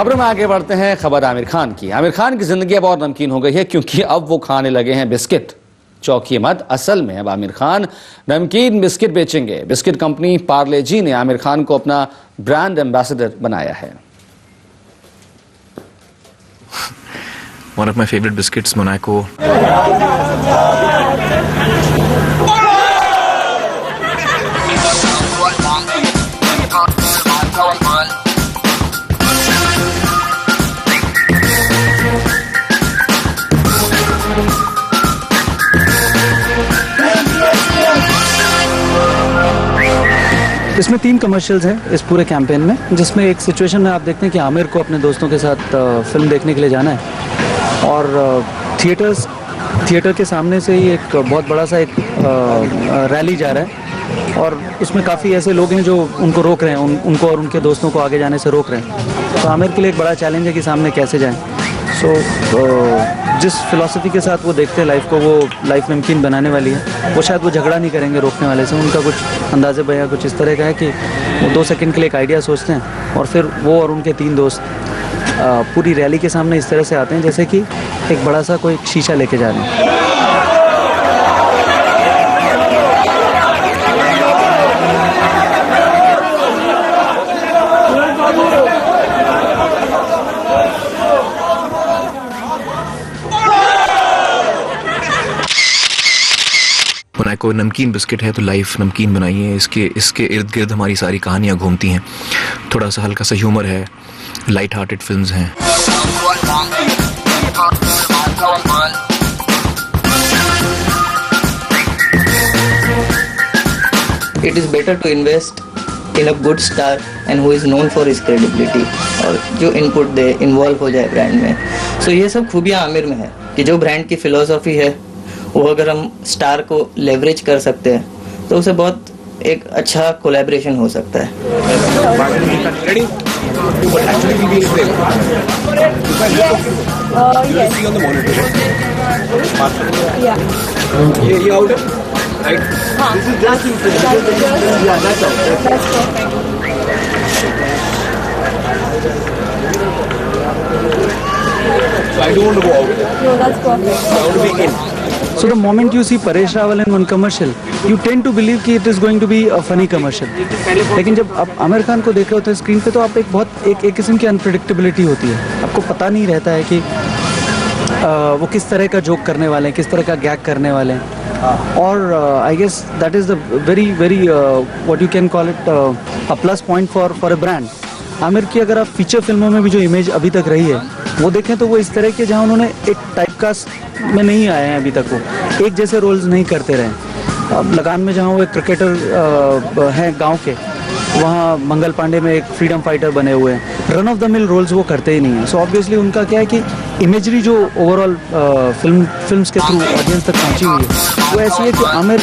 खबरों में आगे बढ़ते हैं खबर आमिर खान की। आमिर खान की ज़िंदगी अब और नमकीन हो गई है क्योंकि अब वो खाने लगे हैं बिस्किट। चौकी मत असल में अब आमिर खान नमकीन बिस्किट बेचेंगे। बिस्किट कंपनी पार्ले जी ने आमिर खान को अपना ब्रांड एम्बेसडर बनाया है। One of my favorite biscuits, Monaco. इसमें तीन कमर्शियल्स हैं इस पूरे कैंपेन में जिसमें एक सिचुएशन में आप देखते हैं कि आमिर को अपने दोस्तों के साथ फ़िल्म देखने के लिए जाना है। और थिएटर्स थिएटर के सामने से ही एक बहुत बड़ा सा एक रैली जा रहा है। और उसमें काफ़ी ऐसे लोग हैं जो उनको रोक रहे हैं उन, उनको और उनके दोस्तों को आगे जाने से रोक रहे हैं। तो आमिर के लिए एक बड़ा चैलेंज है कि सामने कैसे जाएँ। सो so, uh, जिस फ़िलासफी के साथ वो देखते हैं लाइफ को वो लाइफ मुमकिन बनाने वाली है। वो शायद वो झगड़ा नहीं करेंगे रोकने वाले से। उनका कुछ अंदाजे भैया कुछ इस तरह का है कि वो दो सेकंड के लिए एक आइडिया सोचते हैं और फिर वो और उनके तीन दोस्त पूरी रैली के सामने इस तरह से आते हैं जैसे कि एक बड़ा सा कोई शीशा लेके जा रहे हैं। मोनाको नमकीन बिस्किट है तो लाइफ नमकीन बनाइए, इसके इसके इर्द गिर्द हमारी सारी कहानियाँ घूमती हैं। थोड़ा सा हल्का सा ह्यूमर है लाइट हार्टेड फिल्म्स हैं। It is better to invest in a good star and who is known for his credibility और जो इनपुट दे इन्वॉल्व हो जाए ब्रांड में। सो so ये सब खूबियाँ आमिर में है कि जो ब्रांड की फिलोसॉफी है वो अगर हम स्टार को लेवरेज कर सकते हैं तो उसे बहुत एक अच्छा कोलेब्रेशन हो सकता है Uh, yes. see on the monitor. Yeah. Yeah, you out it? Right. Huh. This is just Yeah, that's all. That's perfect. So I don't want to go out. No, that's perfect. I want to be in. So the moment you see Paresh Rawal in one commercial, you tend to believe कि it is going to be a funny commercial. लेकिन जब आप आमिर खान को देख रहे होते हैं screen पे तो आप एक बहुत एक एक किस्म की अनप्रडिक्टेबिलिटी होती है आपको पता नहीं रहता है कि आ, वो किस तरह का जोक करने वाले हैं किस तरह का गैग करने वाले हैं और I guess that is the very very what you can call it a plus point for for a brand Aamir की अगर आप फीचर फ़िल्मों में भी जो इमेज अभी तक रही है वो देखें तो वो इस तरह के जहाँ उन्होंने एक टाइप कास्ट में नहीं आए हैं अभी तक वो। एक जैसे रोल्स नहीं करते रहे। अब लगान में जहाँ वो एक क्रिकेटर हैं गाँव के, वहाँ मंगल पांडे में एक फ्रीडम फाइटर बने हुए हैं। Run of the mill roles वो करते ही नहीं हैं। सो ऑब्वियसली उनका क्या है कि इमेजरी जो ओवरऑल फ़िल्म फ़िल्म के थ्रू ऑडियंस तक पहुँची हुई है, वो ऐसी है कि आमिर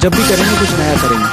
जब भी करेंगे कुछ नया करेंगे।